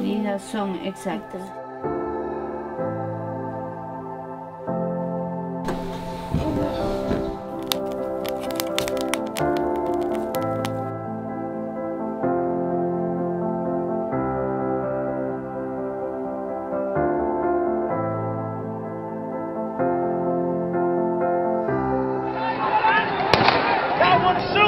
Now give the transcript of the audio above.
Ni razón exacta. sue